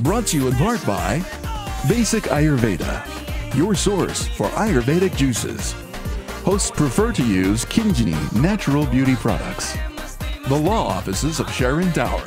Brought to you in part by Basic Ayurveda, your source for Ayurvedic juices. Hosts prefer to use Kinjini natural beauty products. The law offices of Sharon Dower.